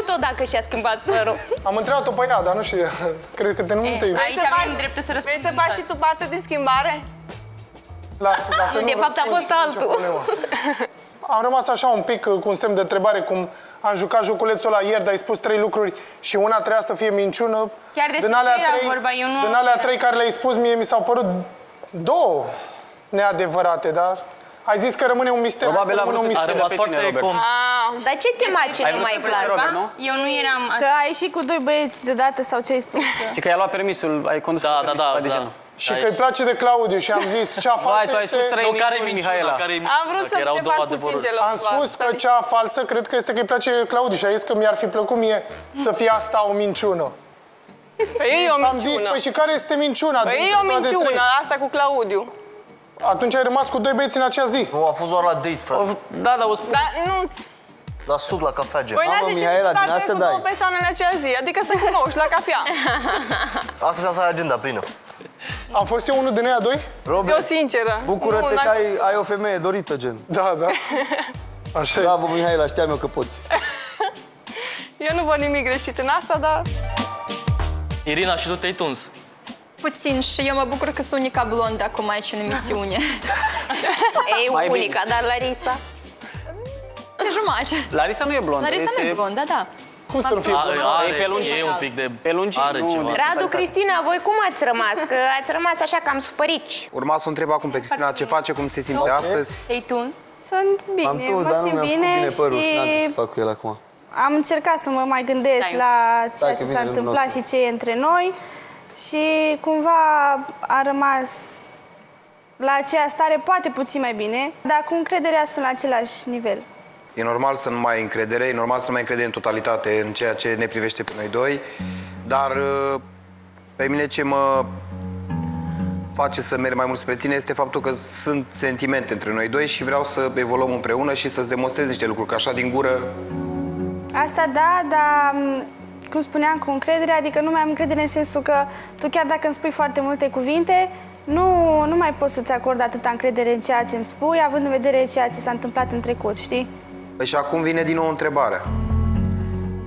întrebat-o dacă și-a schimbat părul. Am întrebat-o pe ea, dar nu știu, cred că de nu te iubesc. Aici avem dreptul să Vrei răspundem. să faci și tu parte din schimbare? Lasă, dacă Nu, nu de fapt a răspunzi, fost nicio altul. problemă. Am rămas așa un pic uh, cu un semn de întrebare, cum am jucat joculețul ăla ieri, dar ai spus trei lucruri și una trebuia să fie minciună. Chiar despre din alea ce era trei, vorba? Eu nu- Din alea trei care le-ai spus, mie mi s-au părut două neadevărate, dar ai zis că rămâne un mister. Probabil hai a să rămână vrut un să- mister. a rămas foarte tine, com... Ah, Dar ce temace Ai nu vrut mai să plac? fii Robert, nu? Eu nu eram... Că ai ieșit cu doi băieți deodată sau ce ai spus? Că... Și că i-a luat permisul, ai condus Da, cu da, permis, da, de da. gen. Și că îi place de Claudiu și am zis cea falsă Vai, tu ai spus este... trei Nu, care minciuni, minciuna? Mihaela. Care am vrut să erau te două fac puțin adevăruri. gelos. Am spus că cea falsă cred că este că îi place Claudiu și a zis că mi-ar fi plăcut mie să fie asta o minciună. Păi e o Am zis, minciună. păi și care este minciuna? Păi dintre e o toate trei? minciună, asta cu Claudiu. Atunci ai rămas cu doi băieți în acea zi. Nu, a fost doar la date, frate. Da, da, o spun. Dar nu La suc, la cafea, gen. Păi Mamă, n-ați ieșit Mihaela, din toate asta cu două dai. persoane în acea zi, adică să cunoști la cafea. Asta înseamnă să ai agenda plină. Am fost eu unul din ea doi? Eu Robert, sinceră. bucură-te Nu, că n-am- ai, ai o femeie dorită, gen. Da, da. Așa e. Bravo, Mihaela, știam eu că poți. Eu nu văd nimic greșit în asta, dar... Irina, și tu te-ai tuns. Puțin și eu mă bucur că sunt unica blondă acum aici în emisiune. E Mai bine. unica, dar Larisa... De jumate. Larisa nu e blondă. Larisa este... nu e blondă, da. Cum să nu fie? Are, are, E pe lungime. e un pic de... Pe lungime, Are nu ceva. de- Radu, Cristina, voi cum ați rămas? Că ați rămas așa cam supărici. Urma să o întreb acum pe Cristina ce face, cum se simte astăzi. Te-ai tuns? Sunt bine, Am tuns, mă dar nu simt mi-am făcut bine, bine părul și n-am ce și să fac cu el acum. am încercat să mă mai gândesc Stai. la ceea Stai că ce vine s-a rândul întâmplat nostru. și ce e între noi și cumva a rămas la aceea stare poate puțin mai bine, dar cu încrederea sunt la același nivel. E normal să nu mai ai încredere, e normal să nu mai ai încredere în totalitate în ceea ce ne privește pe noi doi, dar uh, pe mine ce mă face să merg mai mult spre tine este faptul că sunt sentimente între noi doi și vreau să evoluăm împreună și să-ți demonstrez niște lucruri, că așa din gură Asta da, dar m, cum spuneam, cu încredere, adică nu mai am încredere în sensul că tu chiar dacă îmi spui foarte multe cuvinte, nu, nu mai pot să-ți acord atâta încredere în ceea ce îmi spui, având în vedere ceea ce s-a întâmplat în trecut, știi? Păi și acum vine din nou întrebarea.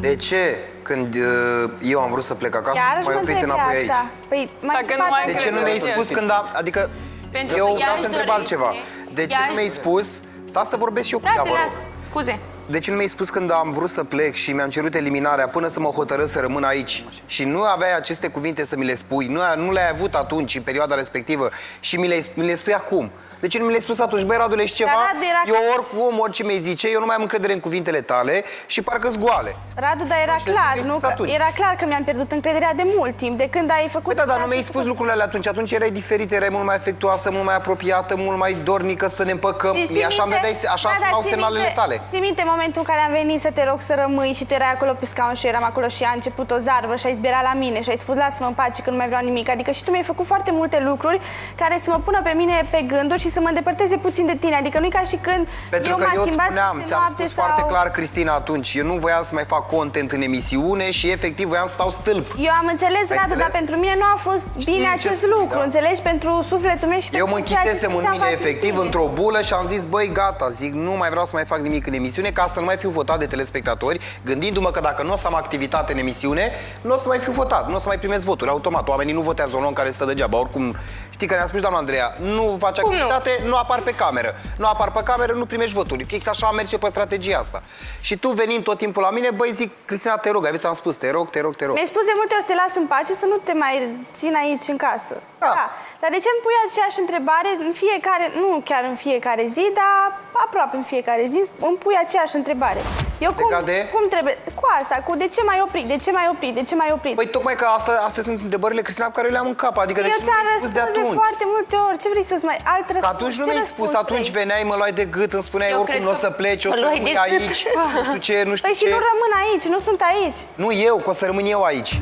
De ce când uh, eu am vrut să plec acasă, Chiar nu își m-ai mă oprit întreb înapoi pe aici? asta. Păi, mai Dacă nu mai De ce nu mi-ai spus când am... Adică Pentru eu că ea vreau își să întreb dorește. altceva. De ce Ea nu mi-ai își- spus... Stați să vorbesc și eu cu Da, ea, te vă rog. las. Scuze. De ce nu mi-ai spus când am vrut să plec și mi-am cerut eliminarea până să mă hotărăsc să rămân aici? Și nu aveai aceste cuvinte să mi le spui, nu, nu le-ai avut atunci, în perioada respectivă, și mi le, mi le spui acum. De ce nu mi le-ai spus atunci? Băi, Radule, și ceva? Radu, era- Eu oricum, orice mi zice, eu nu mai am încredere în cuvintele tale și parcă-s goale. Radu, dar era de ce clar, mi-ai nu? spus Că atunci? era clar că mi-am pierdut încrederea de mult timp, de când ai făcut... Păi da, dar nu ceea mi-ai ce spus ai făcut. lucrurile alea atunci. Atunci erai diferit, erai mult mai afectuoasă, mult mai apropiată, mult mai dornică să ne împăcăm. Și ții Mie așa, minte- vedeai, așa Da, da, sunau ții semnalele minte- tale. Ții minte momentul în care am venit să te rog să rămâi și tu erai acolo pe scaun și eu eram acolo și a început o zarvă și ai zbierat la mine și ai spus lasă-mă în pace că nu mai vreau nimic. Adică și tu mi-ai făcut foarte multe lucruri care să mă pună pe mine pe gânduri și să mă îndepărteze puțin de tine. Adică nu e ca și când Pentru eu că m-am eu îți schimbat spuneam, peste ți-am noapte spus foarte sau- clar, Cristina, atunci. Eu nu voiam să mai fac content în emisiune și efectiv voiam să stau stâlp. Eu am înțeles, Ai Radu, dar înțeles? pentru mine nu a fost bine ce acest spui, lucru, da. înțelegi? Pentru sufletul meu și Eu mă pentru ceea ce închisesem în simțeam mine față de efectiv tine. într-o bulă și am zis, băi, gata, zic, nu mai vreau să mai fac nimic în emisiune ca să nu mai fiu votat de telespectatori, gândindu-mă că dacă nu o să am activitate în emisiune, nu o să mai fiu votat, nu o să mai primesc voturi automat. Oamenii nu votează un om care stă degeaba. Oricum, știi că ne-a spus și doamna Andreea, nu faci Cum nu? activitate, nu? nu apar pe cameră. Nu apar pe cameră, nu primești voturi. Fix așa am mers eu pe strategia asta. Și tu venind tot timpul la mine, băi, zic, Cristina, te rog, ai văzut, am spus, te rog, te rog, te rog. Mi-ai spus de multe ori să te las în pace, să nu te mai țin aici în casă. Da. Dar de ce îmi pui aceeași întrebare în fiecare, nu chiar în fiecare zi, dar aproape în fiecare zi, îmi pui aceeași întrebare. Eu cum, Legat de? cum trebuie? Cu asta, cu de ce mai oprit, de ce mai oprit, de ce mai oprit? Păi tocmai că asta, astea sunt întrebările, Cristina, pe care le am în cap. Adică de eu ce nu ți-am mi-ai spus de răspuns de atunci? foarte multe ori. Ce vrei să-ți mai alt Că răspuns? atunci nu Ce mi-ai răspuns spus, atunci vrei? veneai, mă luai de gât, îmi spuneai Eu oricum cred nu o că- să pleci, o Mă să luai rămâi de gât. aici, nu știu ce, nu știu Păi și ce. nu rămân aici, nu sunt aici. Nu eu, că o să rămân eu aici.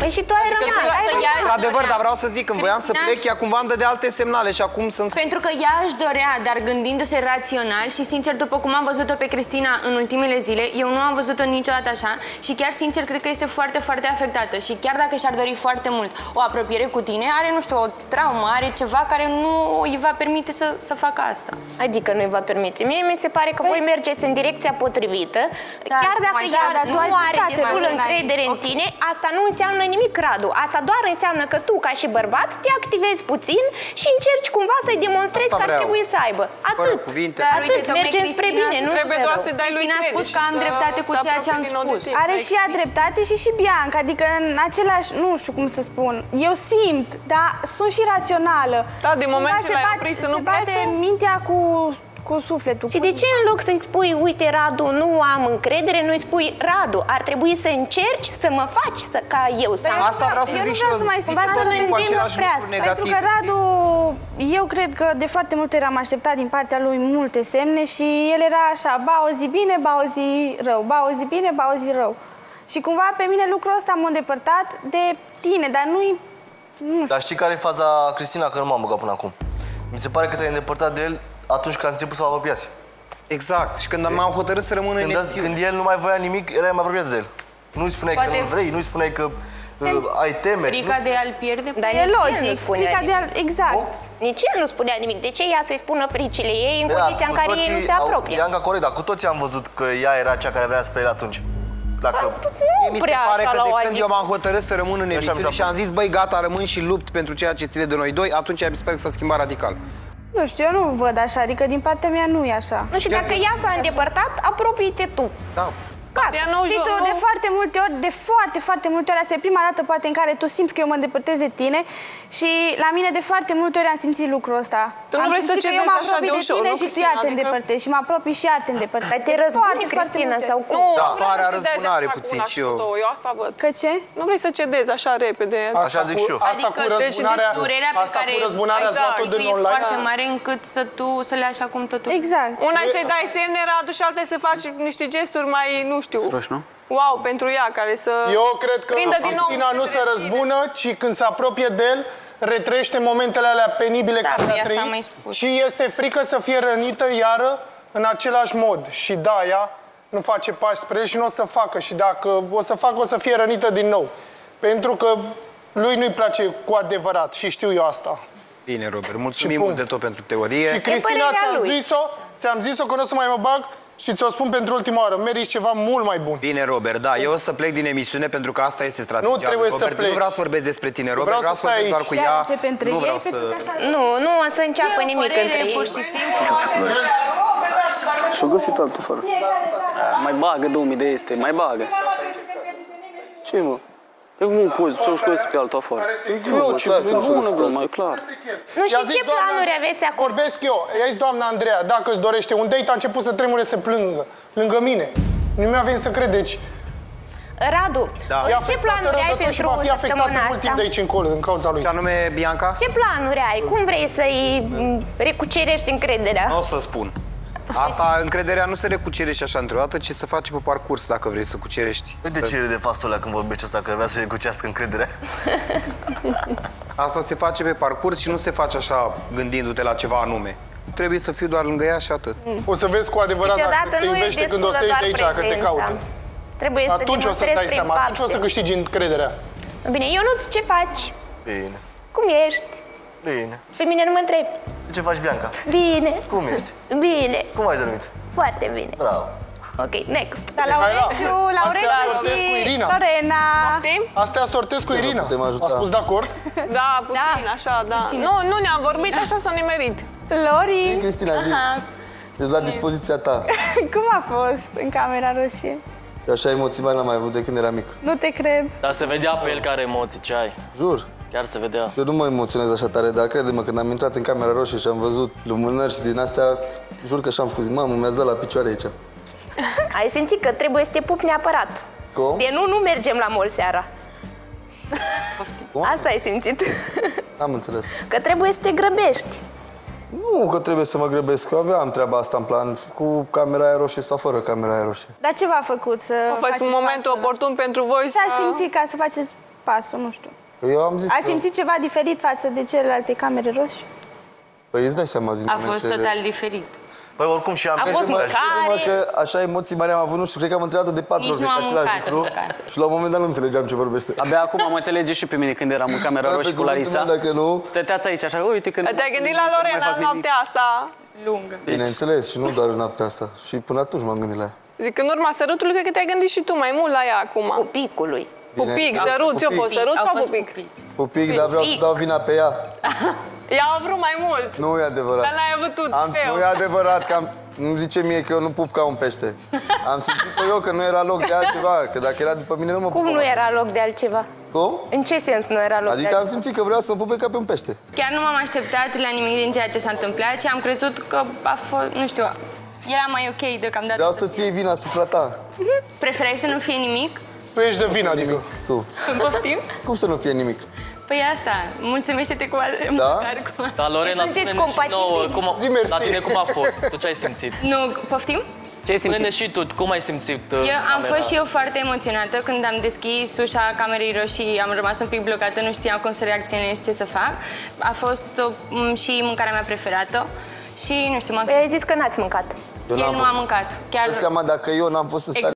Păi și tu ai Adică rămas. tu- Ai că rămas. ea- Într-adevăr, dar vreau să zic, când voiam să N-aș- plec, ea cumva îmi dădea alte semnale și acum sunt... Pentru că ea își dorea, dar gândindu-se rațional și sincer, după cum am văzut-o pe Cristina în ultimele zile, eu nu am văzut-o niciodată așa și chiar sincer cred că este foarte, foarte afectată și chiar dacă și-ar dori foarte mult o apropiere cu tine, are, nu știu, o traumă, are ceva care nu îi va permite să, să facă asta. Adică nu-i va permite. Mie mi se pare că voi mergeți în direcția potrivită. Da, Chiar dacă mai ea da, dar tu nu ai are dreptate, destulă Marina, încredere în aici. tine, asta nu înseamnă nimic, Radu. Asta doar înseamnă că tu, ca și bărbat, te activezi puțin și încerci cumva să-i demonstrezi Asta că ar vreau. trebui să aibă. Fără Atât. cuvinte. Dar Atât. uite, tocmai Mergem spre Cristina bine, nu Trebuie spre doar rău. să dai lui Cristina a credit spus și că am să- dreptate cu să ceea ce am apropii din spus. obiectiv. Are și ea dreptate și și Bianca, adică în același, nu știu cum să spun, eu simt, dar sunt și rațională. Da, din moment Cumva ce se l-ai bate- oprit să nu se bate plece? mintea cu, cu sufletul. Și de ce în loc să-i spui, uite, Radu, nu am încredere, nu-i spui, Radu, ar trebui să încerci să mă faci să, ca eu să am Asta vreau să eu zic nu și vreau eu. să mai spun Cumva să asta, ne cu îndemnă același spre lucru asta. negativ. Pentru că Radu, eu cred că de foarte multe ori am așteptat din partea lui multe semne și el era așa, ba o zi bine, ba o zi rău, ba o zi bine, ba o zi rău. Și cumva pe mine lucrul ăsta m-a îndepărtat de tine, dar nu-i... Nu știu. Dar știi care e faza, Cristina, că nu m-am băgat până acum? Mi se pare că te-ai îndepărtat de el atunci când ați început să vă apropiați. Exact. Și când m-am hotărât să rămân în Când, emisiune. când el nu mai voia nimic, erai mai apropiat de el. Nu-i spuneai Poate- că nu vrei, nu-i spuneai că uh, ai temeri. Frica nu? de a-l pierde? Dar E nici el nu logic, spunea frica de nimic. al... Exact. Cum? Nici el nu spunea nimic. De ce ea să-i spună fricile ei în Da, condiția în cu care ei nu toții se au- apropie? Bianca, corect, dar cu toții am văzut că ea era cea care avea spre el atunci. Dacă... Mie mi se prea pare așa că la de o când adică. eu m-am hotărât să rămân în Așa mi s-a emisiune și am părut. zis, băi, gata, rămân și lupt pentru ceea ce ține de noi doi, atunci mi se pare că s-a schimbat radical. Nu știu, eu nu văd așa, adică din partea mea nu e așa. Nu știu, dacă ea s-a îndepărtat, apropie-te tu. Da. Gata. Ea nu, Și tu, nu, de foarte multe ori, de foarte, foarte multe ori, asta e prima dată poate în care tu simți că eu mă îndepărtez de tine și la mine de foarte multe ori am simțit lucrul ăsta. Tu nu Am vrei să simțit că eu cedezi mă așa de apropii ușor, tine nu, și tu Cristina? iar te Adică- îndepărtezi și mă apropii și iar te îndepărtezi. Dar te De răzbuni, foarte, foarte Cristina, multe sau ori. cum? Nu, Da, nu vrei pare să a cedezi răzbunare așa puțin cu una și eu. cu două, Eu asta văd. Că ce? Nu vrei să cedezi așa repede. Așa zic cu, și eu. Asta cu Adică, deci răzbunarea, Durerea pe asta care cu răzbunarea ați exact, luat-o din e online. foarte mare încât să tu să le lași acum totul. Exact. Una e să-i dai semne, Radu, și alta e să faci niște gesturi mai, nu știu, Roșu, nu? wow, pentru ea, care să Eu cred că prindă din nou Cristina nu se încredere în tine. răzbună, ci când se apropie de el, retrăiește momentele alea penibile Da, care mie le-a asta am trăit mai spus. și este frică să fie rănită iară în același mod. Și da, ea nu face pași spre el și nu o să facă. Și dacă o să facă, o să fie rănită din nou. Pentru că lui nu-i place cu adevărat și știu eu asta. Bine, Robert, mulțumim Și mult de punct. tot pentru teorie. Și Cristina, părerea ți-am lui. zis-o, ți-am zis-o că nu o să mai mă bag și ți-o spun pentru ultima oară. Meriți ceva mult mai bun. Bine, Robert, da, eu o să plec din emisiune pentru că asta este strategia. Nu trebuie lui să Robert. pleci. Nu vreau să vorbesc despre tine, Robert, Vreau vreau, să să vorbesc stai doar aici. cu Și ea. începe între Nu ei, vreau să... pentru că așa... Nu, nu o să înceapă E o nimic părere, între ei. pur și simplu. Și-o găsit altul fără. Mai bagă, domnul, de este, mai bagă. ce mă? Pe cum poți să-și găsi pe altul afară? Eu, ce E vreau să bună, găsesc bă, altul. mai clar. Nu I-a știu zis ce doamna- planuri aveți acolo. Vorbesc eu. I-a zis doamna Andreea, dacă îți dorește un date, a început să tremure să plângă. Lângă mine. Nu mi-a venit să cred. Deci, Radu, Da. e ce afectată planuri ai rădător și pentru va fi afectată săptămâna mult timp de asta? aici încolo, din cauza lui. Ce anume, Bianca? Ce planuri ai? Cum vrei să-i m, recucerești încrederea? Nu o să spun. Asta, încrederea nu se recucerește așa într-o dată, ci se face pe parcurs, dacă vrei să cucerești. Uite ce râde fastul ăla când vorbește ăsta, că vrea să recucească încrederea. Asta se face pe parcurs și nu se face așa gândindu-te la ceva anume. Trebuie să fiu doar lângă ea și atât. O să vezi cu adevărat dacă Câteodată te nu e iubește când destulă o să ieși doar de aici, dacă te prezența. caută. Trebuie să Atunci o să-ți demonstrezi dai prin seama, atunci o să fapte. câștigi încrederea. Bine, Ionuț, ce faci? Bine, Cum ești? Bine. Pe mine nu mă întrebi. Ce faci, Bianca? Bine. Cum ești? Bine. Cum ai dormit? Foarte bine. Bravo. Ok, next. Da, Laurențiu, Astea Laurențiu sortez cu și Irina. Lorena. Știm? Astea sortez cu Irina. putem ajuta. A spus de acord? Da, puțin, așa, da. Nu, nu ne-am vorbit, așa s-a nimerit. Lori, Cristina, zi. Sunt la dispoziția ta. cum a fost în camera roșie? Eu așa emoții mai n-am mai avut de când eram mic. Nu te cred. Dar se vedea pe el care emoții ce ai. Jur. Chiar se vedea. Eu nu mă emoționez așa tare, dar crede-mă, când am intrat în camera roșie și am văzut lumânări și din astea, jur că și-am făcut, zi, mamă, mi-a dat la picioare aici. Ai simțit că trebuie să te pupi neapărat. Cum? De nu, nu mergem la mol seara. Cum? Asta ai simțit. N-am înțeles. Că trebuie să te grăbești. Nu că trebuie să mă grăbesc, că aveam treaba asta în plan, cu camera aia roșie sau fără camera aia roșie. Dar ce v-a făcut să A fost un faceți moment pasul ăla? oportun pentru voi Ce să... ați simțit ca să faceți pasul, nu știu. Eu am zis Ai că... simțit ceva diferit față de celelalte camere roșii? Păi îți dai seama din A moment fost ce- total diferit. Păi oricum și am... A fost Crede-mă- crede-mă mâncare. că așa emoții mari am avut, nu știu, cred că am întrebat de patru Nici ori nu cred că am același mâncat, lucru mâncat. și la un moment dat nu înțelegeam ce vorbește. Abia acum mă înțelege și pe mine când eram în camera Bă, roșie pe cu cuvântul Larisa. meu, dacă nu, Stăteați aici așa, uite când... Te-ai gândit la nu mai Lorena fac în nimic. noaptea asta? Lungă. bineînțeles, și nu doar în noaptea asta. Și până atunci m-am gândit la ea. Zic, în urma sărutului, cred că te-ai gândit și tu mai mult la ea acum. Pupicului. Pupic, Bine. sărut, ce-a Pupic. fost? Sărut Au sau fost pupic? pupiți. Pupic, dar vreau să Pupic. dau vina pe ea. Ea a vrut mai mult. Nu e adevărat. Dar n-ai avut tu Am, feu. nu e adevărat că am, nu zice mie că eu nu pup ca un pește. Am simțit-o eu că nu era loc de altceva, că dacă era după mine nu mă Cum pupa. nu era loc de altceva? Cum? În ce sens nu era loc de Adică am altceva? simțit că vreau să mă pupe ca pe un pește. Chiar nu m-am așteptat la nimic din ceea ce s-a întâmplat și am crezut că a fost, nu știu, era mai ok deocamdată. Vreau să-ți iei vina asupra ta. Preferai să nu fie nimic? Tu ești de vină, adică. Tu. Poftim? Cum să nu fie nimic? Păi asta, mulțumește-te cu Da? măcar cu... Dar Lorena, Sunteți spune-ne și nouă, compatibili? cum, a- Zi mersi. la tine cum a fost? Tu ce ai simțit? Nu, poftim? Ce ai Spune-ne simțit? și tu, cum ai simțit uh, Eu am camera? fost și eu foarte emoționată când am deschis ușa camerei roșii, am rămas un pic blocată, nu știam cum să reacționez, ce să fac. A fost uh, și mâncarea mea preferată și, nu știu, m-am Păi ai zis că n-ați mâncat. Eu El n-am nu fost. a mâncat. Chiar Dă seama dacă eu n-am fost în stare